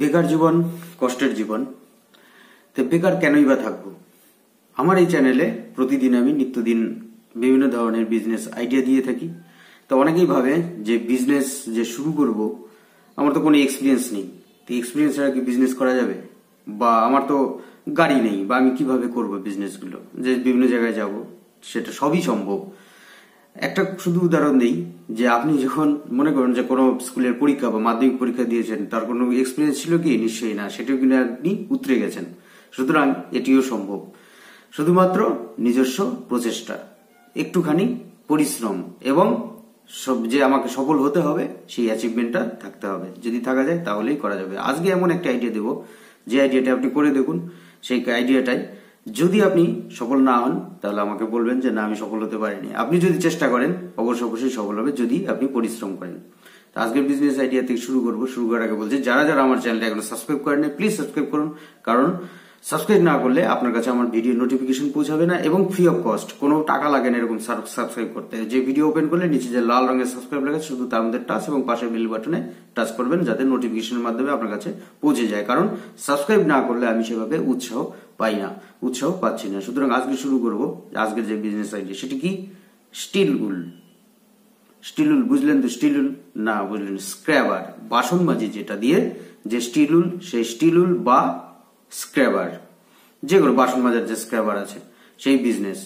বেকার জীবন, কষ্টের জীবন, তো বেকার কেনই বা থাকব? আমার এই চ্যানেলে প্রতিদিন আমি, নিত্যদিন বিভিন্ন ধরনের বিজনেস আইডিয়া দিয়ে থাকি। তো অনেকেই ভাবে যে বিজনেস যে শুরু করব, আমার তো কোনো এক্সপিরিয়েন্স নেই। তো এক্সপিরিয়েন্স ছাড়া কি বিজনেস করা যাবে? বা আমার তো গাড়ি নেই, বা আমি কীভাবে করব বিজনেসগুলো যে বিভিন্ন জায়গায় যাব, সেটা সবই সম্ভব। একটা শুধু উদাহরণ দিই, যে আপনি যখন মনে করেন যে কোনো স্কুলের পরীক্ষা বা মাধ্যমিক পরীক্ষা দিয়েছেন, তার কোনো এক্সপিরিয়েন্স ছিল কি? নিশ্চয়ই না। সেটাও কিন্তু আপনি উতরে গেছেন। সুতরাং এটিও সম্ভব। শুধুমাত্র নিজস্ব প্রচেষ্টা, একটুখানি পরিশ্রম এবং সব যে আমাকে সফল হতে হবে, সেই অ্যাচিভমেন্টটা থাকতে হবে। যদি থাকা যায়, তাহলেই করা যাবে। আজকে এমন একটা আইডিয়া দেব। যে আইডিয়াটা আপনি করে দেখুন, সেই আইডিয়াটাই যদি আপনি সফল না হন, তাহলে আমাকে বলবেন যে না, আমি সফল হতে পারিনি। আপনি যদি চেষ্টা করেন, অবশ্যই অবশ্যই সফল হবে যদি আপনি পরিশ্রম করেন। আজকের বিজনেস আইডিয়া থেকে শুরু করব। শুরু করার আগে বলছি, যারা যারা আমার চ্যানেলটা এখনও সাবস্ক্রাইব করেন প্লিজ সাবস্ক্রাইব করুন। কারণ সাবস্ক্রাইব না করলে আপনার কাছে আমার ভিডিও নোটিফিকেশন পৌঁছাবে না এবং ফ্রি অফ কস্ট কোনো টাকা লাগে না এরকম সাবস্ক্রাইব করতে। যে ভিডিও ওপেন করলে নিচে যে লাল রঙের সাবস্ক্রাইব লাগে শুধু তার মধ্যে টাচ এবং পাশে বেল বাটনে টাচ করবেন যাতে নোটিফিকেশনের মাধ্যমে আপনার কাছে পৌঁছে যায়। কারণ সাবস্ক্রাইব না করলে আমি সেভাবে উৎসাহ পাই না, উৎসাহ পাচ্ছি না। সুতরাং আজকে শুরু করব। আজকের যে বিজনেস আইডিয়া সেটি কি? স্টিল উল স্টিল উল বুঝলেন তো? স্টিল উল না, বুঝলেন স্ক্র্যাবার বাসন মাজি যেটা দিয়ে, যে স্টিল উল সেই স্টিল উল বা স্ক্র্যাবার, যেগুলো বাসন মাজার যে স্ক্র্যাবার আছে, সেই বিজনেস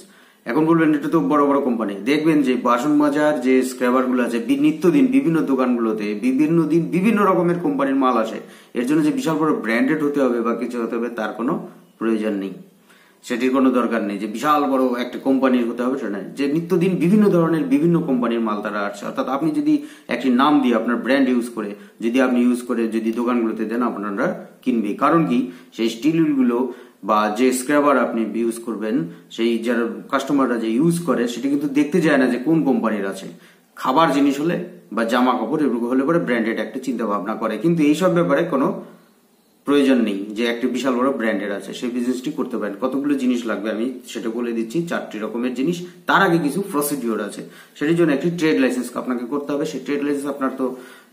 এখন বলবেন, এটা তো বড় বড় কোম্পানি দেখবেন যে বাসন মাজার যে স্ক্র্যাবারগুলো আছে নিত্যদিন বিভিন্ন দোকানগুলোতে বিভিন্ন দিন বিভিন্ন রকমের কোম্পানির মাল আসে। এর জন্য যে বিশাল বড় ব্র্যান্ডেড হতে হবে বা কিছু হতে হবে, তার কোনো প্রয়োজন নেই। সেটির কোনো দরকার নেই। যে বিশাল বড় একটা কোম্পানির হতে হবে, সেটা যে নিত্যদিন বিভিন্ন ধরনের বিভিন্ন কোম্পানির মাল তারা আসছে। অর্থাৎ আপনি যদি একটি নাম দিয়ে আপনার ব্র্যান্ড ইউজ করে, যদি আপনি ইউজ করে যদি দোকানগুলোতে দেন, আপনারা কিনবে। কারণ কি? সেই স্টিলগুলো বা যে স্ক্রাবার আপনি ইউজ করবেন, সেই যারা কাস্টমাররা যে ইউজ করে, সেটা কিন্তু দেখতে যায় না যে কোন কোম্পানির আছে। খাবার জিনিস হলে বা জামা কাপড় এগুলো হলে পরে ব্র্যান্ডেড একটা চিন্তা ভাবনা করে। কিন্তু এইসব ব্যাপারে কোনো প্রয়োজন নেই যে একটা বিশাল বড় ব্র্যান্ডের আছে, সেই বিজনেসটি করতে পারেন। কতগুলো জিনিস লাগবে আমি সেটা বলে দিচ্ছি, চারটি রকমের জিনিস। তার আগে কিছু প্রসিডিওর আছে। সেটির জন্য একটি ট্রেড লাইসেন্স আপনাকে করতে হবে। সেই ট্রেড লাইসেন্স আপনার তো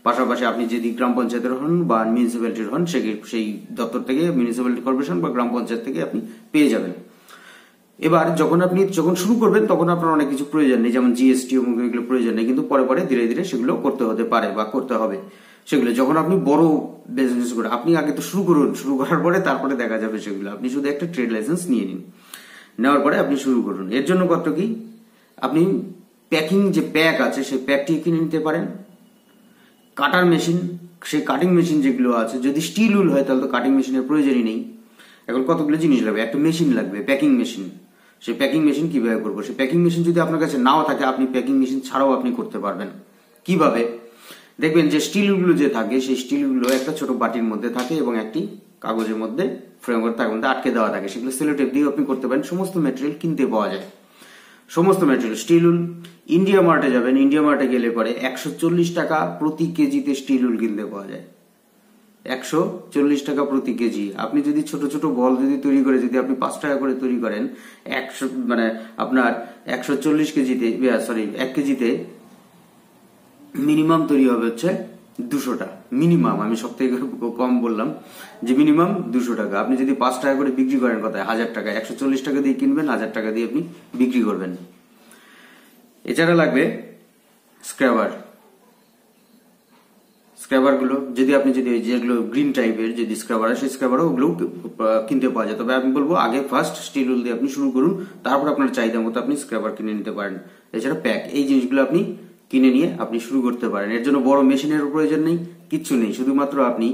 পাশাপাশি আপনি যদি গ্রাম পঞ্চায়েতের হন বা মিউনিসিপ্যালিটির হন, সেই দপ্তর থেকে মিউনিসিপ্যালিটি কর্পোরেশন বা গ্রাম পঞ্চায়েত থেকে আপনি পেয়ে যাবেন। এবার যখন আপনি যখন শুরু করবেন, তখন আপনার অনেক কিছু প্রয়োজন নেই। যেমন জিএসটি এবং এগুলো প্রয়োজন নেই, কিন্তু পরে পরে ধীরে ধীরে সেগুলো করতে হতে পারে বা করতে হবে। সেগুলো, যখন আপনি বড় বিজনেস করে, আপনি আগে তো শুরু করুন, শুরু করার পরে তারপরে দেখা যাবে সেগুলো। আপনি শুধু একটা ট্রেড লাইসেন্স নিয়ে নিন। নেওয়ার পরে আপনি শুরু করুন। এর জন্য কত কি? আপনি প্যাকিং যে প্যাক আছে, সেই প্যাকটি কিনে নিতে পারেন। কাটার মেশিন সেই কাটিং মেশিন যেগুলো আছে, যদি স্টিল উল হয়, তাহলে তো কাটিং মেশিনের প্রয়োজনই নেই। এখন কতগুলো জিনিস লাগবে? একটা মেশিন লাগবে প্যাকিং মেশিন সেই প্যাকিং মেশিন কীভাবে করব? সেই প্যাকিং মেশিন যদি আপনার কাছে নাও থাকে, আপনি প্যাকিং মেশিন ছাড়াও আপনি করতে পারবেন। কীভাবে? দেখবেন যে স্টিলগুলো যে থাকে, সেই স্টিলগুলো একটা ছোট বাটির মধ্যে থাকে এবং একটি কাগজের মধ্যে ফ্রেম করে তার মধ্যে আটকে দেওয়া থাকে। সেগুলো সেলোটেপ দিয়ে আপনি করতে পারেন। সমস্ত মেটেরিয়াল কিনতে পাওয়া যায়। সমস্ত মেটেরিয়াল স্টিল উল। ইন্ডিয়া মার্টে যাবেন। ইন্ডিয়া মার্টে গেলে পরে একশো চল্লিশ টাকা প্রতি কেজিতে স্টিল উল কিনতে পাওয়া যায়। একশো চল্লিশ টাকা প্রতি কেজি। আপনি যদি ছোট ছোট বল যদি তৈরি করে, যদি আপনি পাঁচ টাকা করে তৈরি করেন, একশো মানে আপনার একশো চল্লিশ কেজিতে সরি এক কেজিতে মিনিমাম তৈরি হবে হচ্ছে দুশোটা। মিনিমাম আমি সব থেকে কম বললাম যে মিনিমাম দুশো টাকা আপনি যদি পাঁচ টাকা করে বিক্রি করেন কথায়, হাজার টাকা, একশো চল্লিশ টাকা দিয়ে কিনবেন, হাজার টাকা দিয়ে আপনি বিক্রি করবেন। এছাড়া লাগবে স্ক্র্যাবার স্ক্র্যাবারগুলো যদি আপনি যদি যেগুলো গ্রিন টাইপের যদি স্ক্র্যাবার সেই স্ক্র্যাবারও ওগুলো কিনতে পাওয়া যায়। তবে আমি বলব, আগে ফার্স্ট স্টিল উল দিয়ে আপনি শুরু করুন, তারপর আপনার চাহিদা মতো আপনি স্ক্র্যাবার কিনে নিতে পারেন। এছাড়া প্যাক এই জিনিসগুলো আপনি কিনে নিয়ে আপনি শুরু করতে পারেন। এর জন্য বড় মেশিনের প্রয়োজন নেই, কিচ্ছু নেই। শুধুমাত্র আপনি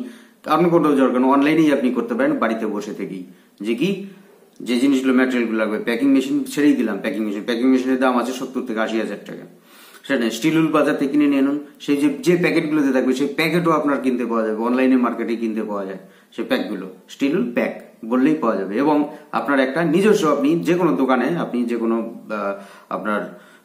আপনি কোথাও দরকার অনলাইনেই আপনি করতে পারেন, বাড়িতে বসে থেকেই। যে কি? যে জিনিসগুলো ম্যাটেরিয়ালগুলো লাগবে প্যাকিং মেশিন ছেড়েই দিলাম প্যাকিং মেশিন প্যাকিং মেশিনের দাম আছে সত্তর থেকে আশি হাজার টাকা। সেটা স্টিল উল বাজার থেকে কিনে নিয়ে নিন সেই যে যে প্যাকেটগুলোতে থাকবে, সেই প্যাকেটও আপনার কিনতে পাওয়া যাবে। অনলাইনে মার্কেটে কিনতে পাওয়া যায় সেই প্যাকগুলো। স্টিল উল প্যাক বললেই পাওয়া যাবে। এবং আপনার একটা নিজস্ব আপনি যে কোনো দোকানে, আপনি যে কোনো আপনার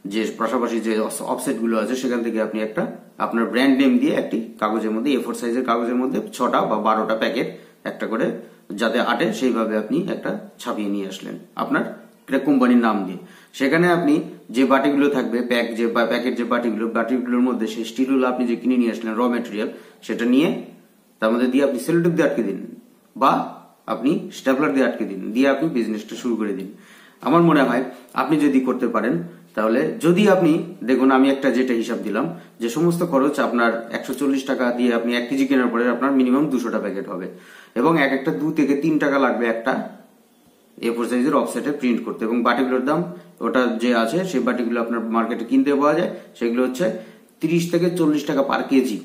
যে পাশাপাশি যে অফসেটগুলো আছে, সেখান থেকে আপনি একটা আপনার ব্র্যান্ড নেম দিয়ে একটি কাগজের মধ্যে এ ফোর সাইজের কাগজের মধ্যে ছটা বা বারোটা প্যাকেট একটা করে যাতে আটে, সেইভাবে আপনি একটা ছাপিয়ে নিয়ে আসলেন আপনার কোম্পানির নাম দিয়ে। সেখানে আপনি যে বাটিগুলো থাকবে প্যাক যে প্যাকেট যে বাটিগুলো, বাটিগুলোর মধ্যে সেই স্টিলগুলো আপনি যে কিনে নিয়ে আসলেন র মেটেরিয়াল সেটা নিয়ে তার মধ্যে দিয়ে আপনি সেলোটেপ দিয়ে আটকে দিন বা আপনি স্ট্যাপলার দিয়ে আটকে দিন, দিয়ে আপনি বিজনেসটা শুরু করে দিন। আমার মনে হয় আপনি যদি করতে পারেন তাহলে যদি আপনি, দেখুন আমি একটা যেটা হিসাব দিলাম, যে সমস্ত খরচ আপনার একশো চল্লিশ টাকা দিয়ে আপনি এক কেজি কেনার পরে আপনার মিনিমাম দুশোটা প্যাকেট হবে। এবং এক একটা দু থেকে তিন টাকা লাগবে একটা এ ফোর সাইজের অফসেটে প্রিন্ট করতে। এবং বাটিগুলোর দাম, ওটা যে আছে, সেই বাটিগুলো আপনার মার্কেটে কিনতে পাওয়া যায়। সেগুলো হচ্ছে তিরিশ থেকে চল্লিশ টাকা পার কেজি।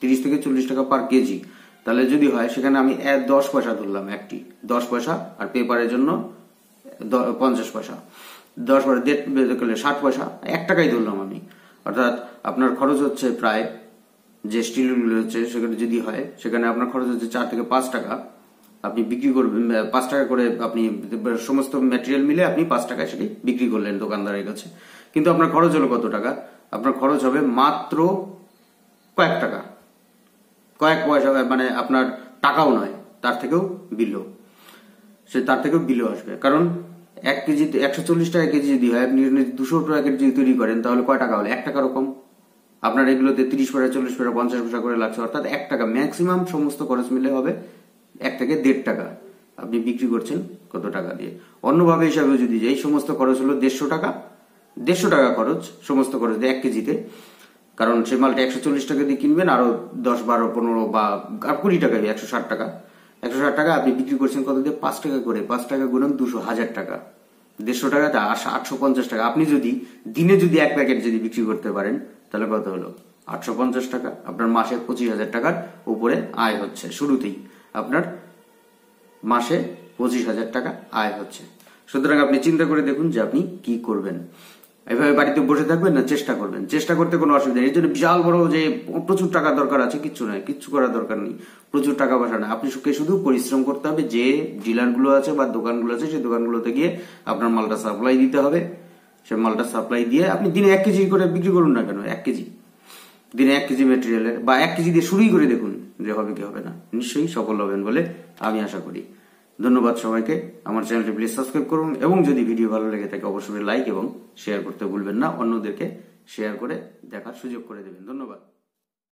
তিরিশ থেকে চল্লিশ টাকা পার কেজি। তাহলে যদি হয়, সেখানে আমি দশ পয়সা ধরলাম একটি। দশ পয়সা আর পেপারের জন্য পঞ্চাশ পয়সা। দশ পয়সা দেড় করলে ষাট পয়সা, এক টাকাই ধরলাম আমি। অর্থাৎ আপনার খরচ হচ্ছে প্রায় যে স্টিলগুলো হচ্ছে, সেখানে যদি হয়, সেখানে আপনার খরচ হচ্ছে চার থেকে পাঁচ টাকা। আপনি বিক্রি করবেন পাঁচ টাকা করে আপনি সমস্ত ম্যাটেরিয়াল মিলে আপনি পাঁচ টাকায় সেটি বিক্রি করলেন দোকানদারের কাছে। কিন্তু আপনার খরচ হলো কত টাকা? আপনার খরচ হবে মাত্র কয়েক টাকা। কয়েক পয়সা মানে আপনার টাকাও নয়, তার থেকেও বিলো সে তার থেকেও বিলো আসবে। কারণ এক কেজি, একশো চল্লিশ টাকা কেজি যদি হয়, আপনি দুশো টাকা কেজি যদি তৈরি করেন, তাহলে কয় টাকা হলো? এক টাকার কম। আপনার এগুলোতে তিরিশ পয়সা, চল্লিশ পয়সা, পঞ্চাশ পয়সা করে লাগছে। অর্থাৎ এক টাকা ম্যাক্সিমাম সমস্ত খরচ মিলে হবে এক থেকে দেড় টাকা। আপনি বিক্রি করছেন কত টাকা দিয়ে? অন্যভাবে হিসাবে যদি যাই সমস্ত খরচ হলো দেড়শো টাকা। দেড়শো টাকা খরচ সমস্ত খরচ এক কেজিতে। কারণ সে মালটা একশো চল্লিশ টাকা দিয়ে কিনবেন, আরও দশ, বারো, পনেরো বা কুড়ি টাকা একশো ষাট টাকা। একশো ষাট টাকা, আপনি বিক্রি করছেন কত দিয়ে? পাঁচ টাকা করে। পাঁচ টাকা গুণন দুশো হাজার টাকা। দেড়শো টাকাতে আটশো পঞ্চাশ টাকা। আপনি যদি দিনে যদি এক প্যাকেট যদি বিক্রি করতে পারেন, তাহলে কত হলো? আটশো পঞ্চাশ টাকা। আপনার মাসে পঁচিশ হাজার টাকার উপরে আয় হচ্ছে। শুরুতেই আপনার মাসে পঁচিশ হাজার টাকা আয় হচ্ছে। সুতরাং আপনি চিন্তা করে দেখুন যে আপনি কি করবেন। এভাবে বাড়িতে বসে থাকবেন না, চেষ্টা করবেন। চেষ্টা করতে কোনো অসুবিধা নেই। এর জন্য বিশাল বড় যে প্রচুর টাকা দরকার আছে, কিচ্ছু নয়, কিচ্ছু করার দরকার নেই। প্রচুর টাকা পয়সা না আপনি শুধু পরিশ্রম করতে হবে, যে ডিলারগুলো আছে বা দোকানগুলো আছে, সেই দোকানগুলোতে গিয়ে আপনার মালটা সাপ্লাই দিতে হবে। সে মালটা সাপ্লাই দিয়ে আপনি দিনে এক কেজি করে বিক্রি করুন না কেন? এক কেজি। দিনে এক কেজি মেটেরিয়ালের বা এক কেজি দিয়ে শুরুই করে দেখুন যে হবে কি হবে না। নিশ্চয়ই সফল হবেন বলে আমি আশা করি। ধন্যবাদ সবাইকে। আমার চ্যানেলটি প্লিজ সাবস্ক্রাইব করুন এবং যদি ভিডিও ভালো লেগে থাকে অবশ্যই লাইক এবং শেয়ার করতে ভুলবেন না। অন্যদেরকে শেয়ার করে দেখার সুযোগ করে দেবেন। ধন্যবাদ।